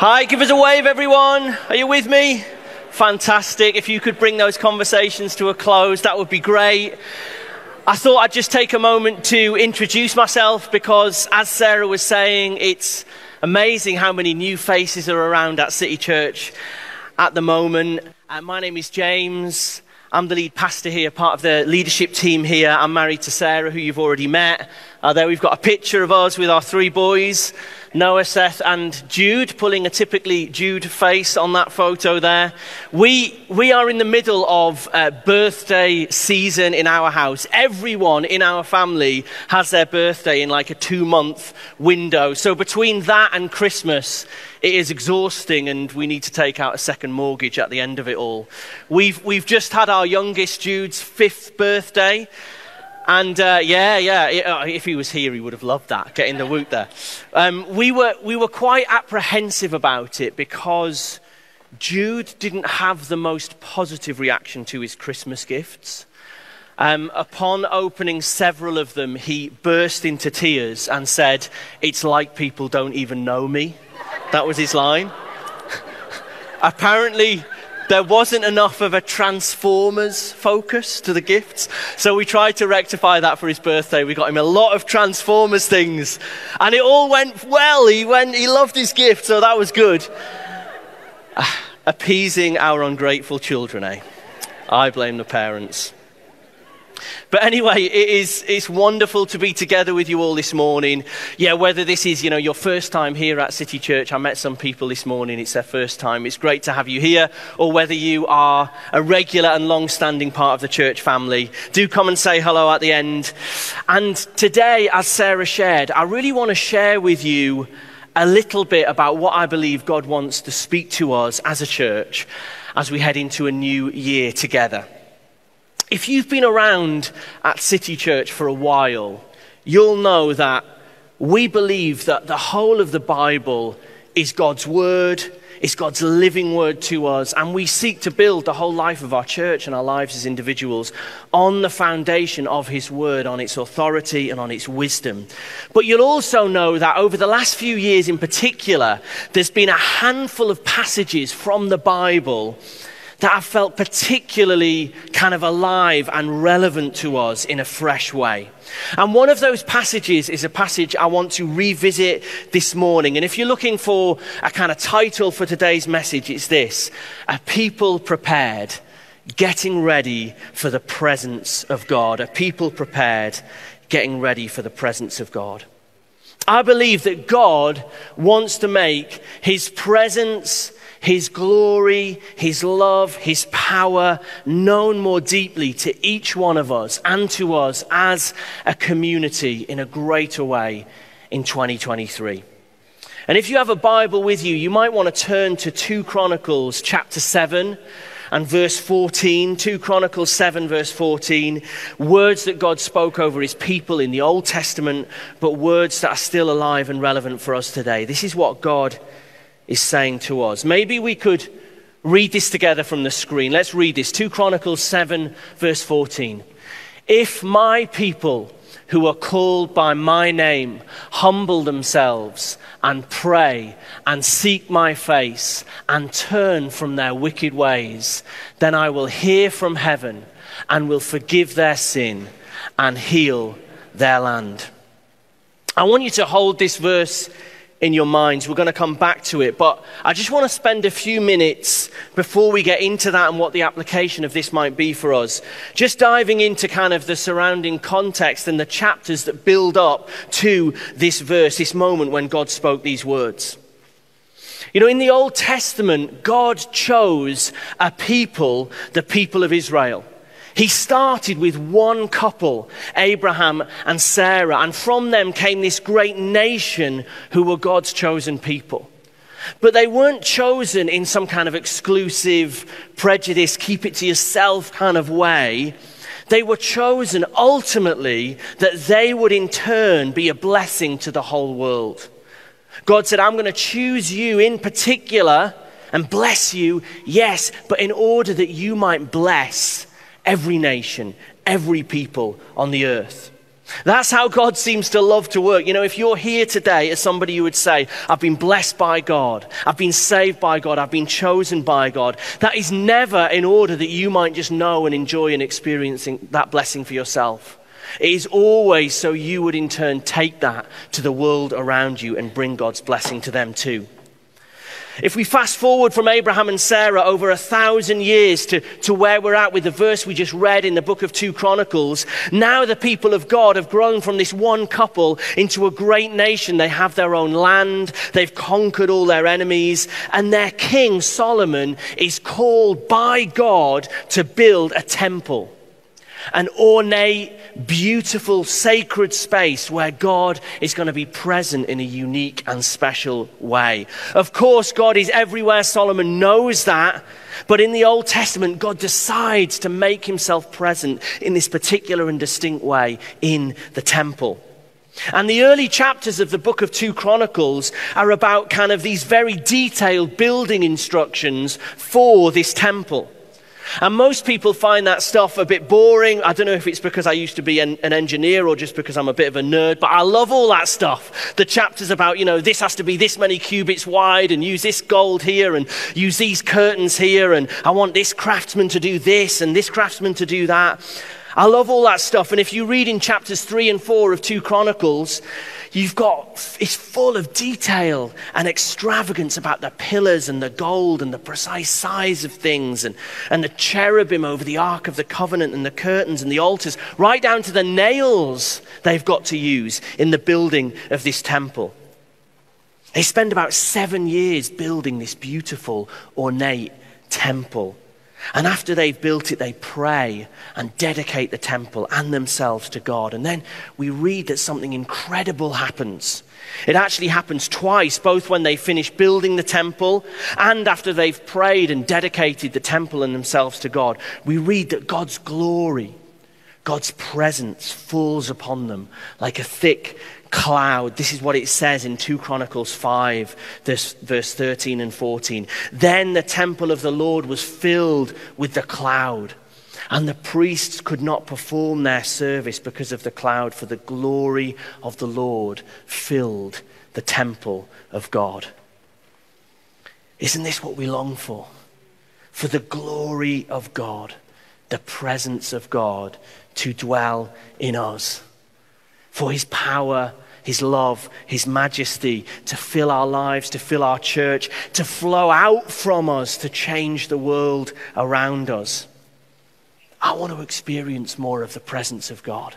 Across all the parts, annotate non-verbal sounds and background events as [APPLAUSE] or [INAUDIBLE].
Hi, give us a wave, everyone. Are you with me? Fantastic. If you could bring those conversations to a close, that would be great. I thought I'd just take a moment to introduce myself because, as Sarah was saying, it's amazing how many new faces are around at City Church at the moment. Uh, my name is James. I'm the lead pastor here, part of the leadership team here. I'm married to Sarah, who you've already met. Uh, there we've got a picture of us with our three boys. Noah, Seth, and Jude, pulling a typically Jude face on that photo there. We, we are in the middle of a birthday season in our house. Everyone in our family has their birthday in like a two month window. So between that and Christmas, it is exhausting and we need to take out a second mortgage at the end of it all. We've, we've just had our youngest Jude's fifth birthday. And uh, yeah, yeah, uh, if he was here, he would have loved that, getting the woot there. Um, we, were, we were quite apprehensive about it because Jude didn't have the most positive reaction to his Christmas gifts. Um, upon opening several of them, he burst into tears and said, It's like people don't even know me. That was his line. [LAUGHS] Apparently, there wasn't enough of a Transformers focus to the gifts. So we tried to rectify that for his birthday. We got him a lot of Transformers things. And it all went well. He, went, he loved his gift, so that was good. Uh, appeasing our ungrateful children, eh? I blame the parents. But anyway, it is, it's wonderful to be together with you all this morning. Yeah, whether this is, you know, your first time here at City Church, I met some people this morning, it's their first time. It's great to have you here. Or whether you are a regular and long-standing part of the church family, do come and say hello at the end. And today, as Sarah shared, I really want to share with you a little bit about what I believe God wants to speak to us as a church as we head into a new year together. If you've been around at City Church for a while, you'll know that we believe that the whole of the Bible is God's Word, is God's living Word to us, and we seek to build the whole life of our church and our lives as individuals on the foundation of His Word, on its authority and on its wisdom. But you'll also know that over the last few years in particular, there's been a handful of passages from the Bible that have felt particularly kind of alive and relevant to us in a fresh way. And one of those passages is a passage I want to revisit this morning. And if you're looking for a kind of title for today's message, it's this A People Prepared, Getting Ready for the Presence of God. A People Prepared, Getting Ready for the Presence of God. I believe that God wants to make his presence his glory, His love, His power known more deeply to each one of us and to us as a community in a greater way in 2023. And if you have a Bible with you, you might want to turn to 2 Chronicles chapter 7 and verse 14, 2 Chronicles 7, verse 14, words that God spoke over his people in the Old Testament, but words that are still alive and relevant for us today. This is what God is saying to us. Maybe we could read this together from the screen. Let's read this 2 Chronicles 7, verse 14. If my people who are called by my name humble themselves and pray and seek my face and turn from their wicked ways, then I will hear from heaven and will forgive their sin and heal their land. I want you to hold this verse in your minds. We're going to come back to it, but I just want to spend a few minutes before we get into that and what the application of this might be for us. Just diving into kind of the surrounding context and the chapters that build up to this verse, this moment when God spoke these words. You know, in the Old Testament, God chose a people, the people of Israel. He started with one couple, Abraham and Sarah, and from them came this great nation who were God's chosen people. But they weren't chosen in some kind of exclusive, prejudice, keep it to yourself kind of way. They were chosen ultimately that they would in turn be a blessing to the whole world. God said, I'm going to choose you in particular and bless you, yes, but in order that you might bless every nation, every people on the earth. That's how God seems to love to work. You know, if you're here today as somebody who would say, I've been blessed by God, I've been saved by God, I've been chosen by God, that is never in order that you might just know and enjoy and experiencing that blessing for yourself. It is always so you would in turn take that to the world around you and bring God's blessing to them too. If we fast forward from Abraham and Sarah over a thousand years to, to where we're at with the verse we just read in the book of 2 Chronicles, now the people of God have grown from this one couple into a great nation. They have their own land, they've conquered all their enemies, and their king, Solomon, is called by God to build a temple an ornate, beautiful, sacred space where God is going to be present in a unique and special way. Of course, God is everywhere. Solomon knows that. But in the Old Testament, God decides to make himself present in this particular and distinct way in the temple. And the early chapters of the book of 2 Chronicles are about kind of these very detailed building instructions for this temple. And most people find that stuff a bit boring. I don't know if it's because I used to be an, an, engineer or just because I'm a bit of a nerd, but I love all that stuff. The chapters about, you know, this has to be this many cubits wide and use this gold here and use these curtains here and I want this craftsman to do this and this craftsman to do that. I love all that stuff. And if you read in chapters 3 and 4 of 2 Chronicles, You've got, it's full of detail and extravagance about the pillars and the gold and the precise size of things and, and the cherubim over the Ark of the Covenant and the curtains and the altars, right down to the nails they've got to use in the building of this temple. They spend about seven years building this beautiful, ornate temple. And after they've built it, they pray and dedicate the temple and themselves to God. And then we read that something incredible happens. It actually happens twice, both when they finish building the temple and after they've prayed and dedicated the temple and themselves to God. We read that God's glory, God's presence falls upon them like a thick cloud. This is what it says in 2 Chronicles 5, this, verse 13 and 14. Then the temple of the Lord was filled with the cloud, and the priests could not perform their service because of the cloud, for the glory of the Lord filled the temple of God. Isn't this what we long for? For the glory of God, the presence of God to dwell in us for his power, his love, his majesty to fill our lives, to fill our church, to flow out from us, to change the world around us. I want to experience more of the presence of God.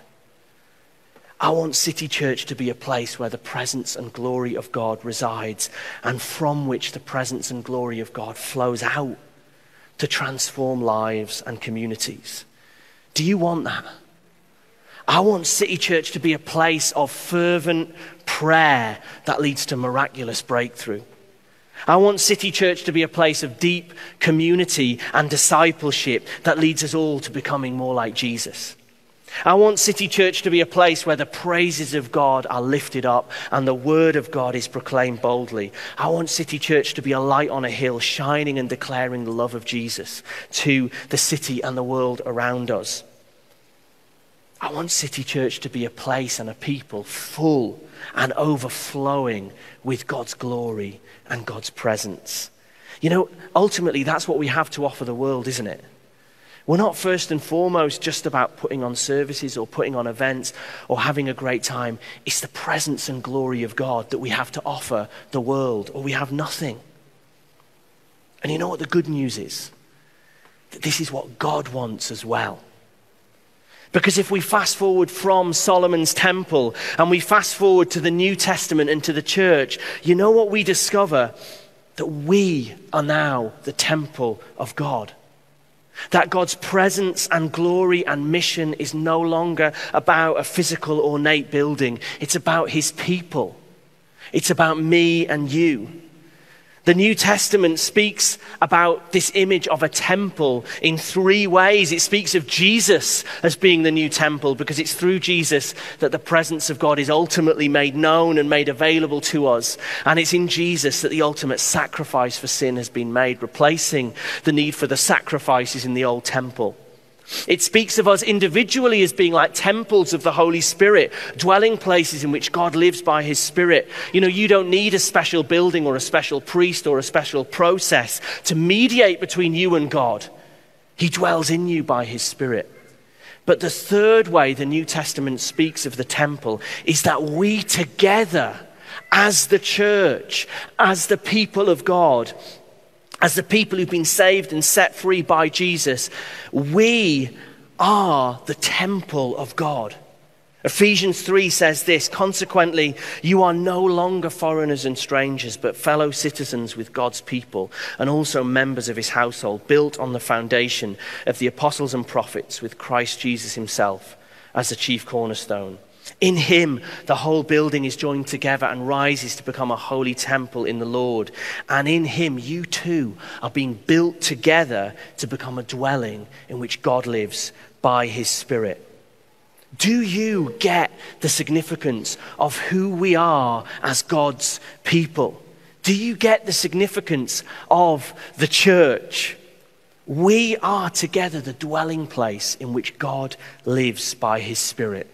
I want City Church to be a place where the presence and glory of God resides and from which the presence and glory of God flows out to transform lives and communities. Do you want that? I want City Church to be a place of fervent prayer that leads to miraculous breakthrough. I want City Church to be a place of deep community and discipleship that leads us all to becoming more like Jesus. I want City Church to be a place where the praises of God are lifted up and the word of God is proclaimed boldly. I want City Church to be a light on a hill, shining and declaring the love of Jesus to the city and the world around us. I want City Church to be a place and a people full and overflowing with God's glory and God's presence. You know, ultimately, that's what we have to offer the world, isn't it? We're not first and foremost just about putting on services or putting on events or having a great time. It's the presence and glory of God that we have to offer the world, or we have nothing. And you know what the good news is? That this is what God wants as well. Because if we fast forward from Solomon's temple and we fast forward to the New Testament and to the church, you know what we discover? That we are now the temple of God. That God's presence and glory and mission is no longer about a physical, ornate building. It's about his people. It's about me and you. The New Testament speaks about this image of a temple in three ways. It speaks of Jesus as being the new temple because it's through Jesus that the presence of God is ultimately made known and made available to us. And it's in Jesus that the ultimate sacrifice for sin has been made, replacing the need for the sacrifices in the old temple. It speaks of us individually as being like temples of the Holy Spirit, dwelling places in which God lives by His Spirit. You know, you don't need a special building or a special priest or a special process to mediate between you and God. He dwells in you by His Spirit. But the third way the New Testament speaks of the temple is that we together, as the church, as the people of God, as the people who've been saved and set free by Jesus, we are the temple of God. Ephesians 3 says this Consequently, you are no longer foreigners and strangers, but fellow citizens with God's people, and also members of his household, built on the foundation of the apostles and prophets, with Christ Jesus himself as the chief cornerstone. In him, the whole building is joined together and rises to become a holy temple in the Lord. And in him, you too are being built together to become a dwelling in which God lives by his Spirit. Do you get the significance of who we are as God's people? Do you get the significance of the church? We are together the dwelling place in which God lives by his Spirit.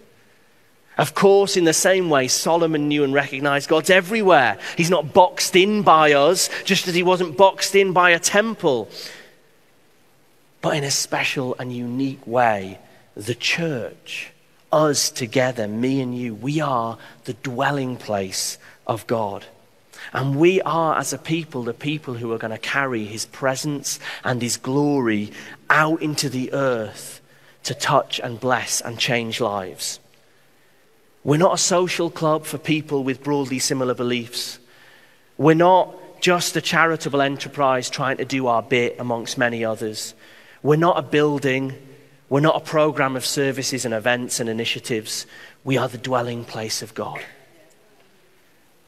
Of course, in the same way, Solomon knew and recognized God's everywhere. He's not boxed in by us, just as he wasn't boxed in by a temple. But in a special and unique way, the church, us together, me and you, we are the dwelling place of God. And we are, as a people, the people who are going to carry his presence and his glory out into the earth to touch and bless and change lives. We're not a social club for people with broadly similar beliefs. We're not just a charitable enterprise trying to do our bit amongst many others. We're not a building. We're not a program of services and events and initiatives. We are the dwelling place of God.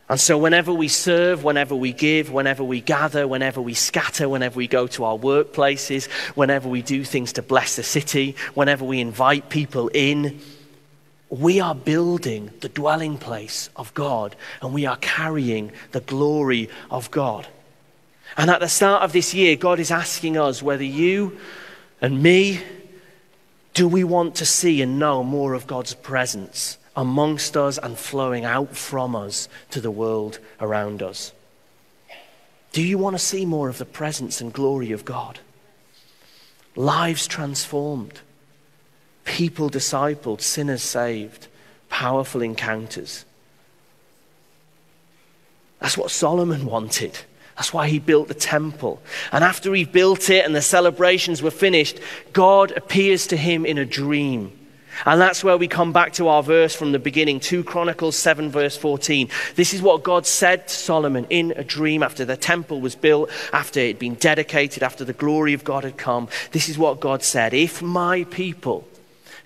And so, whenever we serve, whenever we give, whenever we gather, whenever we scatter, whenever we go to our workplaces, whenever we do things to bless the city, whenever we invite people in, we are building the dwelling place of God and we are carrying the glory of God. And at the start of this year, God is asking us whether you and me, do we want to see and know more of God's presence amongst us and flowing out from us to the world around us? Do you want to see more of the presence and glory of God? Lives transformed people discipled, sinners saved, powerful encounters. That's what Solomon wanted. That's why he built the temple. And after he built it and the celebrations were finished, God appears to him in a dream. And that's where we come back to our verse from the beginning 2 Chronicles 7, verse 14. This is what God said to Solomon in a dream after the temple was built, after it had been dedicated, after the glory of God had come. This is what God said If my people,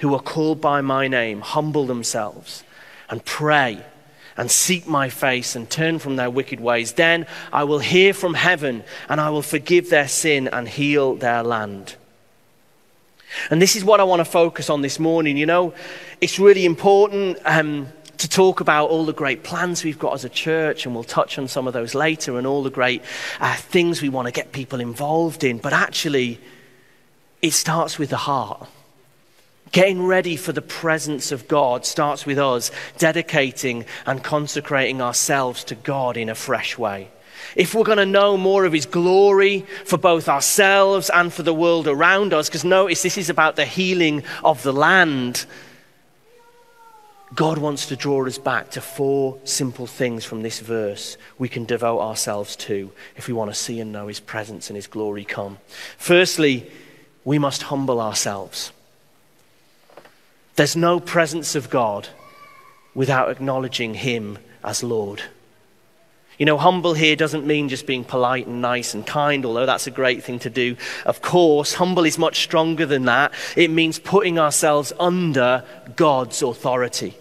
who are called by my name humble themselves and pray and seek my face and turn from their wicked ways, then I will hear from heaven and I will forgive their sin and heal their land. And this is what I want to focus on this morning. You know, it's really important um, to talk about all the great plans we've got as a church, and we'll touch on some of those later, and all the great uh, things we want to get people involved in. But actually, it starts with the heart. Getting ready for the presence of God starts with us dedicating and consecrating ourselves to God in a fresh way. If we're going to know more of His glory for both ourselves and for the world around us, because notice this is about the healing of the land, God wants to draw us back to four simple things from this verse we can devote ourselves to if we want to see and know His presence and His glory come. Firstly, we must humble ourselves. There's no presence of God without acknowledging Him as Lord. You know, humble here doesn't mean just being polite and nice and kind, although that's a great thing to do. Of course, humble is much stronger than that. It means putting ourselves under God's authority.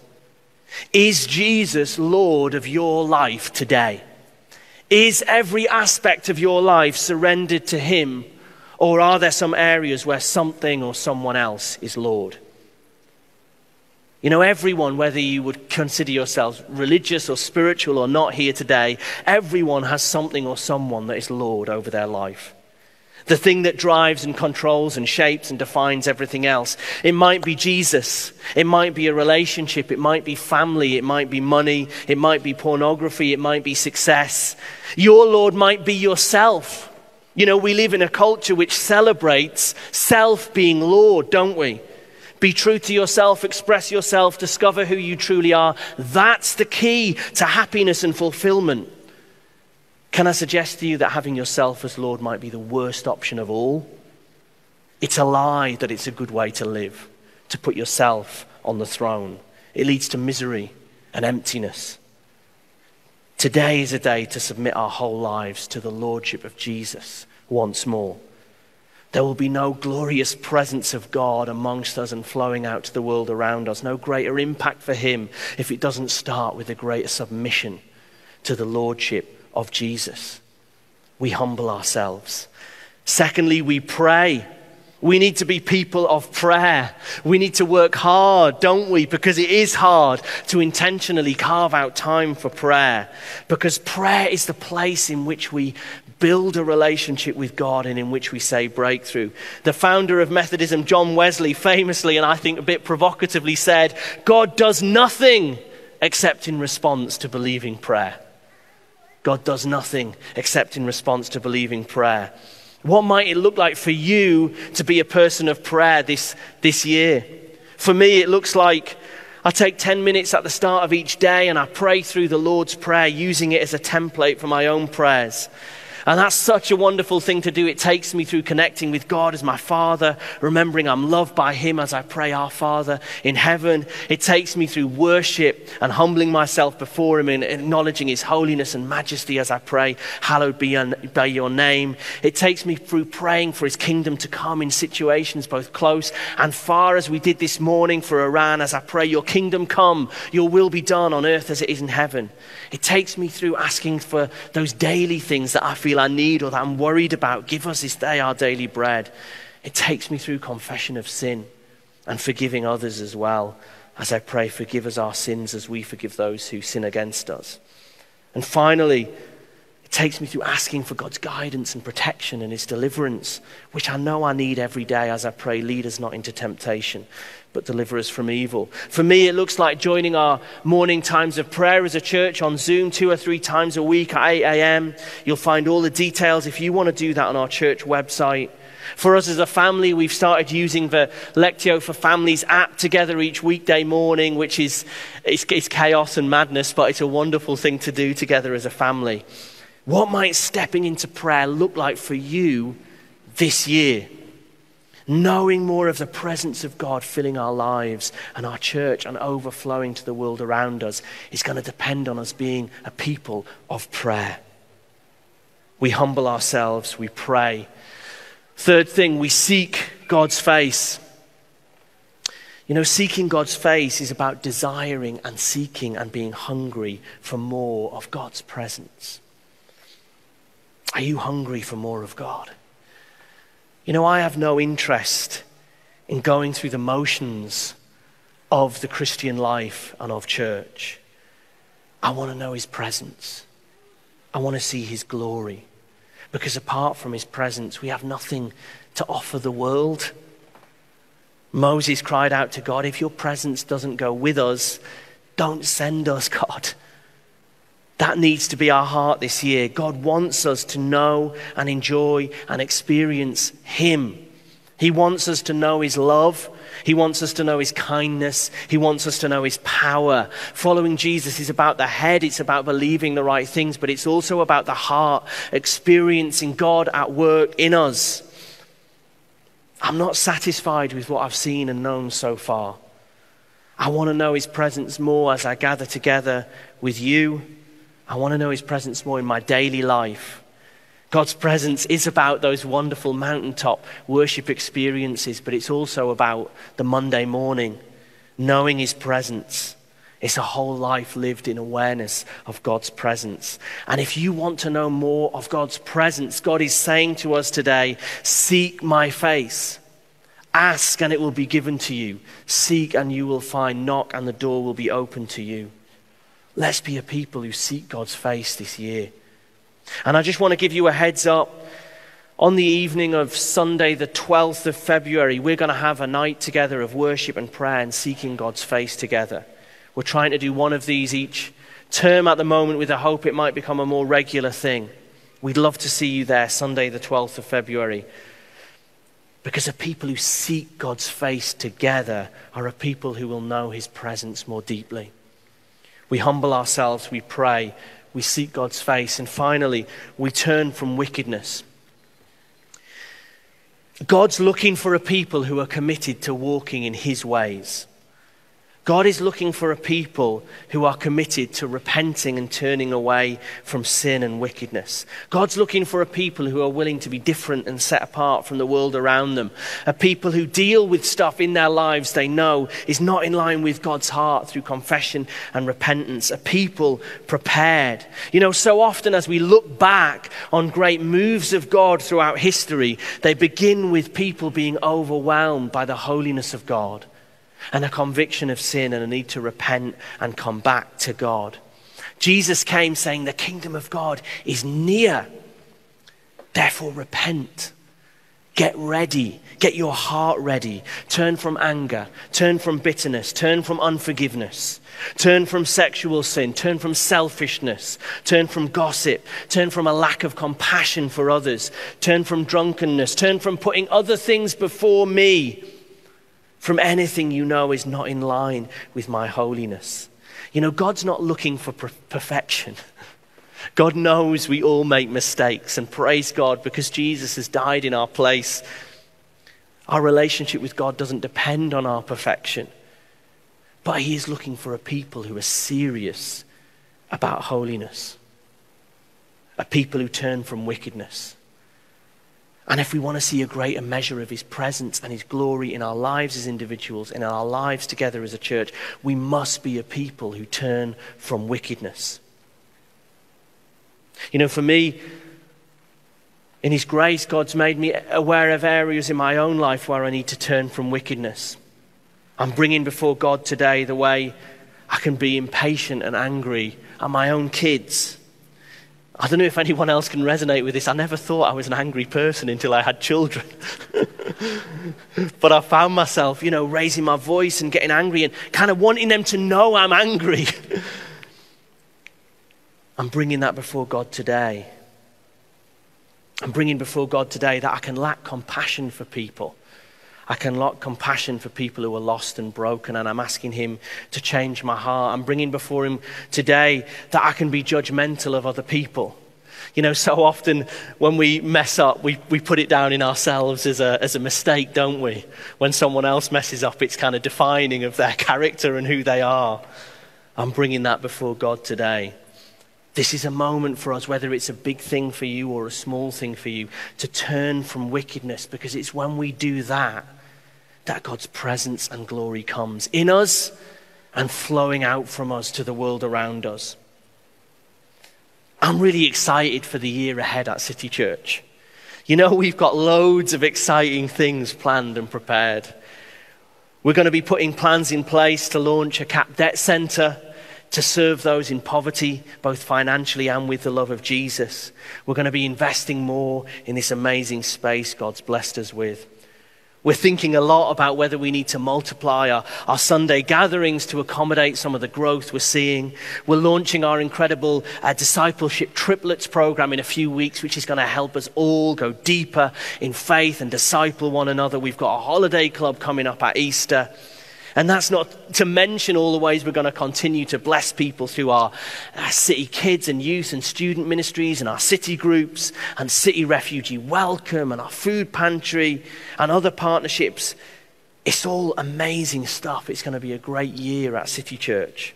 Is Jesus Lord of your life today? Is every aspect of your life surrendered to Him? Or are there some areas where something or someone else is Lord? You know, everyone, whether you would consider yourselves religious or spiritual or not here today, everyone has something or someone that is Lord over their life. the thing that drives and controls and shapes and defines everything else. It might be Jesus. It might be a relationship. It might be family. It might be money. It might be pornography. It might be success. Your Lord might be yourself. You know, we live in a culture which celebrates self being Lord, don't we? Be true to yourself, express yourself, discover who you truly are. That's the key to happiness and fulfillment. Can I suggest to you that having yourself as Lord might be the worst option of all? It's a lie that it's a good way to live, to put yourself on the throne. It leads to misery and emptiness. Today is a day to submit our whole lives to the Lordship of Jesus once more. There will be no glorious presence of God amongst us and flowing out to the world around us, no greater impact for Him if it doesn't start with a greater submission to the Lordship of Jesus. We humble ourselves. Secondly, we pray. We need to be people of prayer. We need to work hard, don't we? Because it is hard to intentionally carve out time for prayer. Because prayer is the place in which we build a relationship with God and in which we say breakthrough. The founder of Methodism, John Wesley, famously and I think a bit provocatively said, God does nothing except in response to believing prayer. God does nothing except in response to believing prayer. What might it look like for you to be a person of prayer this, this year? For me, it looks like I take 10 minutes at the start of each day and I pray through the Lord's Prayer, using it as a template for my own prayers. And that's such a wonderful thing to do. It takes me through connecting with God as my Father, remembering I'm loved by Him as I pray, Our Father in heaven. It takes me through worship and humbling myself before Him and acknowledging His holiness and majesty as I pray, Hallowed be your name. It takes me through praying for His kingdom to come in situations both close and far, as we did this morning for Iran, as I pray, Your kingdom come, Your will be done on earth as it is in heaven. It takes me through asking for those daily things that I feel feel I need or that I'm worried about. Give us this day our daily bread. It takes me through confession of sin and forgiving others as well. As I pray, forgive us our sins as we forgive those who sin against us. And finally, it takes me through asking for God's guidance and protection and His deliverance, which I know I need every day as I pray, lead us not into temptation but deliver us from evil. For me, it looks like joining our morning times of prayer as a church on Zoom two or three times a week at 8 a.m. You'll find all the details if you want to do that on our church website. For us as a family, we've started using the Lectio for Families app together each weekday morning, which is it's, it's chaos and madness, but it's a wonderful thing to do together as a family. What might stepping into prayer look like for you this year? Knowing more of the presence of God filling our lives and our church and overflowing to the world around us is going to depend on us being a people of prayer. We humble ourselves, we pray. Third thing, we seek God's face. You know, seeking God's face is about desiring and seeking and being hungry for more of God's presence. Are you hungry for more of God? You know, I have no interest in going through the motions of the Christian life and of church. I want to know his presence. I want to see his glory. Because apart from his presence, we have nothing to offer the world. Moses cried out to God, If your presence doesn't go with us, don't send us, [LAUGHS] God. That needs to be our heart this year. God wants us to know and enjoy and experience Him. He wants us to know His love. He wants us to know His kindness. He wants us to know His power. Following Jesus is about the head, it's about believing the right things, but it's also about the heart, experiencing God at work in us. I'm not satisfied with what I've seen and known so far. I want to know His presence more as I gather together with you I want to know His presence more in my daily life. God's presence is about those wonderful mountaintop worship experiences, but it's also about the Monday morning, knowing His presence. It's a whole life lived in awareness of God's presence. And if you want to know more of God's presence, God is saying to us today seek my face. Ask and it will be given to you. Seek and you will find. Knock and the door will be open to you. Let's be a people who seek God's face this year. And I just want to give you a heads up. On the evening of Sunday, the 12th of February, we're going to have a night together of worship and prayer and seeking God's face together. We're trying to do one of these each term at the moment with the hope it might become a more regular thing. We'd love to see you there Sunday, the 12th of February. Because a people who seek God's face together are a people who will know his presence more deeply. We humble ourselves, we pray, we seek God's face, and finally, we turn from wickedness. God's looking for a people who are committed to walking in his ways. God is looking for a people who are committed to repenting and turning away from sin and wickedness. God's looking for a people who are willing to be different and set apart from the world around them. A people who deal with stuff in their lives they know is not in line with God's heart through confession and repentance. A people prepared. You know, so often as we look back on great moves of God throughout history, they begin with people being overwhelmed by the holiness of God and a conviction of sin and a need to repent and come back to God. Jesus came saying, The kingdom of God is near. Therefore, repent. Get ready. Get your heart ready. Turn from anger. Turn from bitterness. Turn from unforgiveness. Turn from sexual sin. Turn from selfishness. Turn from gossip. Turn from a lack of compassion for others. Turn from drunkenness. Turn from putting other things before me from anything you know is not in line with my holiness. You know, God's not looking for per- perfection. [LAUGHS] God knows we all make mistakes, and praise God because Jesus has died in our place. Our relationship with God doesn't depend on our perfection, but He is looking for a people who are serious about holiness, a people who turn from wickedness, and if we want to see a greater measure of his presence and his glory in our lives as individuals, in our lives together as a church, we must be a people who turn from wickedness. You know, for me, in his grace, God's made me aware of areas in my own life where I need to turn from wickedness. I'm bringing before God today the way I can be impatient and angry at my own kids I don't know if anyone else can resonate with this. I never thought I was an angry person until I had children. [LAUGHS] but I found myself, you know, raising my voice and getting angry and kind of wanting them to know I'm angry. [LAUGHS] I'm bringing that before God today. I'm bringing before God today that I can lack compassion for people I can lack compassion for people who are lost and broken, and I'm asking Him to change my heart. I'm bringing before Him today that I can be judgmental of other people. You know, so often when we mess up, we, we put it down in ourselves as a, as a mistake, don't we? When someone else messes up, it's kind of defining of their [LAUGHS] character and who they are. I'm bringing that before God today. This is a moment for us, whether it's a big thing for you or a small thing for you, to turn from wickedness because it's when we do that that God's presence and glory comes in us and flowing out from us to the world around us. I'm really excited for the year ahead at City Church. You know, we've got loads of exciting things planned and prepared. We're going to be putting plans in place to launch a CAP debt centre to serve those in poverty, both financially and with the love of Jesus. We're going to be investing more in this amazing space God's blessed us with. We're thinking a lot about whether we need to multiply our, our Sunday gatherings to accommodate some of the growth we're seeing. We're launching our incredible uh, discipleship triplets program in a few weeks, which is going to help us all go deeper in faith and disciple one another. We've got a holiday club coming up at Easter. And that's not to mention all the ways we're going to continue to bless people through our, our, city kids and youth and student ministries and our city groups and city refugee welcome and our food pantry and other partnerships. It's all amazing stuff. It's going to be a great year at City Church.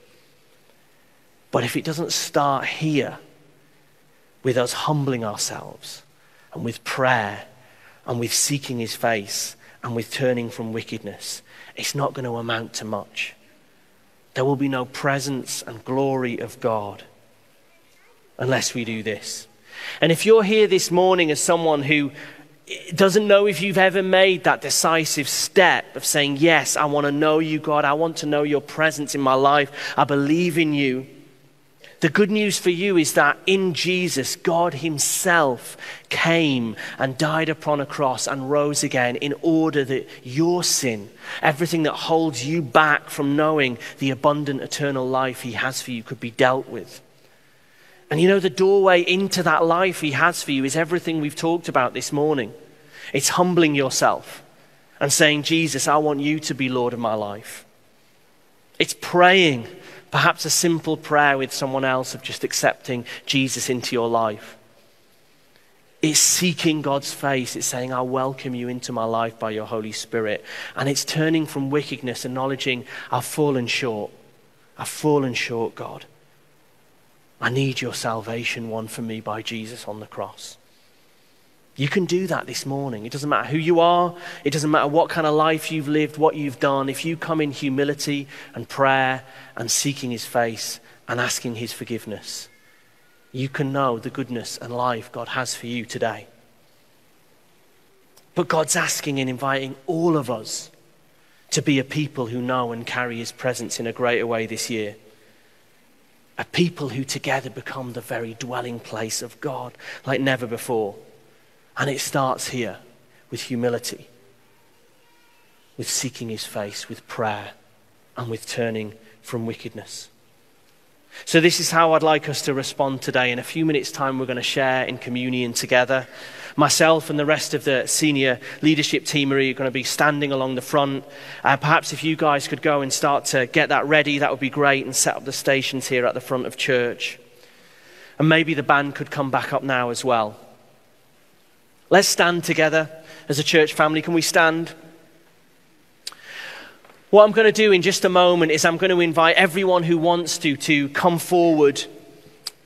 But if it doesn't start here with us humbling ourselves and with prayer and with seeking his face and with turning from wickedness, it's not going to amount to much. There will be no presence and glory of God unless we do this. And if you're here this morning as someone who doesn't know if you've ever made that decisive step of saying, Yes, I want to know you, God. I want to know your presence in my life. I believe in you. The good news for you is that in Jesus, God Himself came and died upon a cross and rose again in order that your sin, everything that holds you back from knowing the abundant eternal life He has for you, could be dealt with. And you know, the doorway into that life He has for you is everything we've talked about this morning. It's humbling yourself and saying, Jesus, I want you to be Lord of my life. It's praying Perhaps a simple prayer with someone else of just accepting Jesus into your life. It's seeking God's face. It's saying, I welcome you into my life by your Holy Spirit. And it's turning from wickedness, acknowledging I've fallen short. I've fallen short, God. I need your salvation won for me by Jesus on the cross. You can do that this morning. It doesn't matter who you are, it doesn't matter what kind of life you've lived, what you've done. If you come in humility and prayer and seeking His face and asking His forgiveness, you can know the goodness and life God has for you today. But God's asking and inviting all of us to be a people who know and carry His presence in a greater way this year. A people who together become the very dwelling place of God like never before. And it starts here with humility, with seeking his face, with prayer, and with turning from wickedness. So, this is how I'd like us to respond today. In a few minutes' time, we're going to share in communion together. Myself and the rest of the senior leadership team are going to be standing along the front. Uh, perhaps if you guys could go and start to get that ready, that would be great, and set up the stations here at the front of church. And maybe the band could come back up now as well. Let's stand together as a church family. Can we stand? What I'm going to do in just a moment is I'm going to invite everyone who wants to to come forward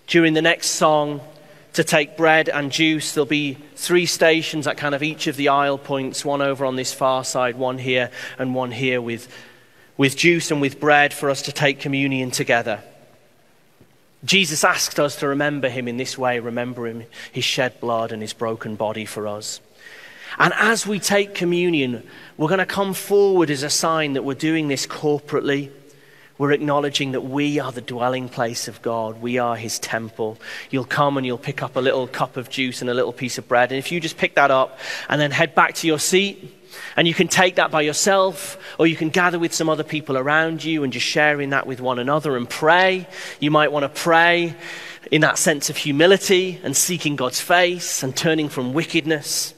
during the next song to take bread and juice. There'll be three stations at kind of each of the aisle points, one over on this far side, one here, and one here with, with juice and with bread for us to take communion together. Jesus asked us to remember him in this way, remember him, his shed blood and his broken body for us. And as we take communion, we're going to come forward as a sign that we're doing this corporately. We're acknowledging that we are the dwelling place of God. We are his temple. You'll come and you'll pick up a little cup of juice and a little piece of bread. And if you just pick that up and then head back to your seat, and you can take that by yourself, or you can gather with some other people around you and just sharing that with one another and pray. You might want to pray in that sense of humility and seeking God's face and turning from wickedness.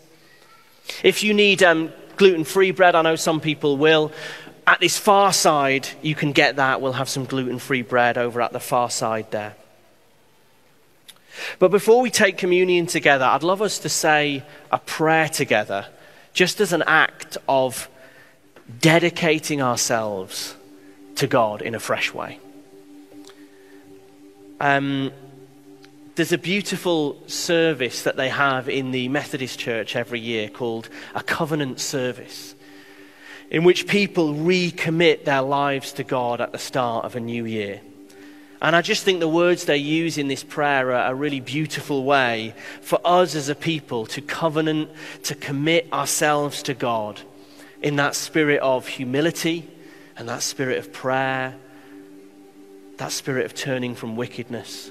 If you need um, gluten free bread, I know some people will. At this far side, you can get that. We'll have some gluten free bread over at the far side there. But before we take communion together, I'd love us to say a prayer together just as an act of dedicating ourselves to God in a fresh way. Um, there's a beautiful service that they have in the Methodist Church every year called a covenant service, in which people recommit their lives to God at the start of a new year. And I just think the words they use in this prayer are a really beautiful way for us as a people to covenant, to commit ourselves to God in that spirit of humility and that spirit of prayer, that spirit of turning from wickedness,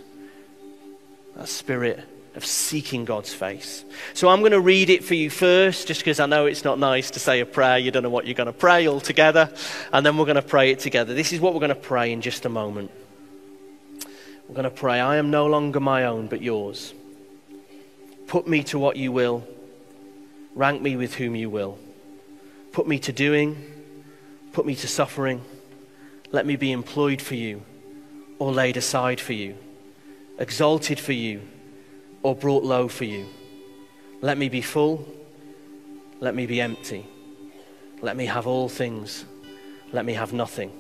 that spirit of seeking God's face. So I'm going to read it for you first, just because I know it's not nice to say a prayer. You don't know what you're going to pray all together. And then we're going to pray it together. This is what we're going to pray in just a moment. We're going to pray, I am no longer my own, but yours. Put me to what you will. Rank me with whom you will. Put me to doing. Put me to suffering. Let me be employed for you or laid aside for you, exalted for you or brought low for you. Let me be full. Let me be empty. Let me have all things. Let me have nothing.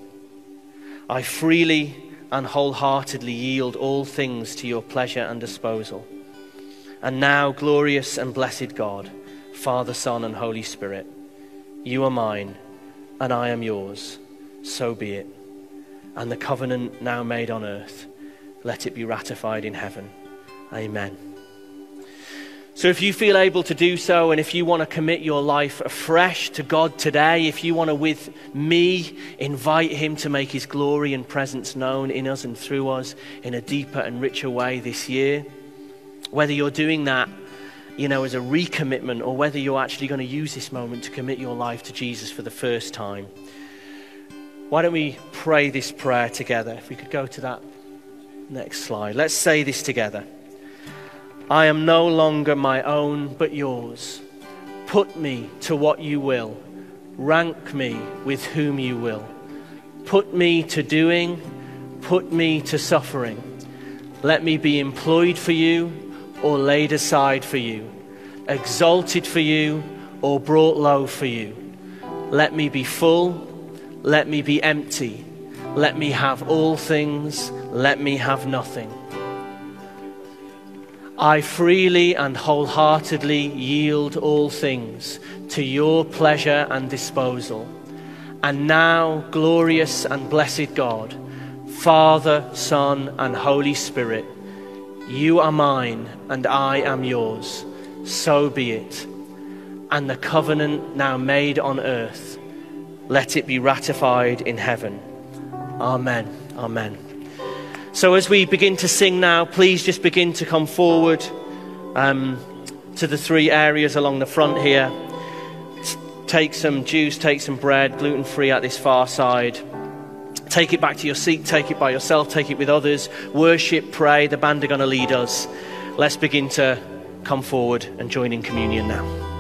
I freely and wholeheartedly yield all things to your pleasure and disposal. And now, glorious and blessed God, Father, Son, and Holy Spirit, you are mine, and I am yours. So be it. And the covenant now made on earth, let it be ratified in heaven. Amen. So, if you feel able to do so, and if you want to commit your life afresh to God today, if you want to, with me, invite Him to make His glory and presence known in us and through us in a deeper and richer way this year, whether you're doing that, you know, as a recommitment, or whether you're actually going to use this moment to commit your life to Jesus for the first time, why don't we pray this prayer together? If we could go to that next slide. Let's say this together. I am no longer my own, but yours. Put me to what you will. Rank me with whom you will. Put me to doing, put me to suffering. Let me be employed for you or laid aside for you, exalted for you or brought low for you. Let me be full, let me be empty. Let me have all things, let me have nothing. I freely and wholeheartedly yield all things to your pleasure and disposal. And now, glorious and blessed God, Father, Son, and Holy Spirit, you are mine and I am yours. So be it. And the covenant now made on earth, let it be ratified in heaven. Amen. Amen. So, as we begin to sing now, please just begin to come forward um, to the three areas along the front here. Take some juice, take some bread, gluten free at this far side. Take it back to your seat, take it by yourself, take it with others. Worship, pray. The band are going to lead us. Let's begin to come forward and join in communion now.